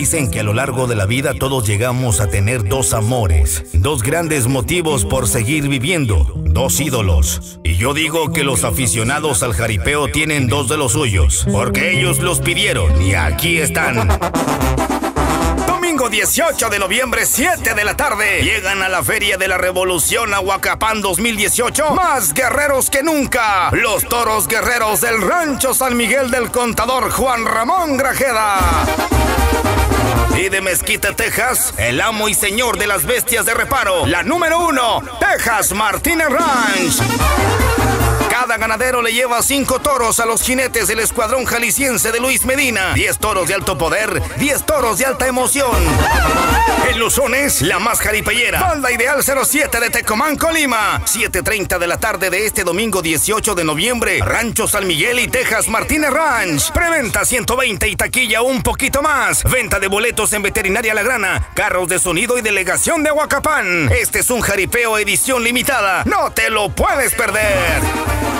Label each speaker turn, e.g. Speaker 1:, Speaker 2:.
Speaker 1: Dicen que a lo largo de la vida todos llegamos a tener dos amores, dos grandes motivos por seguir viviendo, dos ídolos. Y yo digo que los aficionados al jaripeo tienen dos de los suyos, porque ellos los pidieron y aquí están. Domingo 18 de noviembre, 7 de la tarde. Llegan a la Feria de la Revolución Aguacapán 2018. Más guerreros que nunca. Los toros guerreros del Rancho San Miguel del Contador Juan Ramón Grajeda. Y de Mezquita, Texas, el amo y señor de las bestias de reparo, la número uno, Texas Martínez Ranch. Cada ganadero le lleva cinco toros a los jinetes del escuadrón jalisciense de Luis Medina. 10 toros de alto poder, 10 toros de alta emoción. En Luzones, la más jaripellera. Falda Ideal 07 de Tecomán, Colima. 7.30 de la tarde de este domingo 18 de noviembre. Rancho San Miguel y Texas Martínez Ranch. Preventa 120 y taquilla un poquito más. Venta de boletos en Veterinaria La Grana. Carros de sonido y delegación de Huacapán. Este es un jaripeo edición limitada. No te lo puedes perder.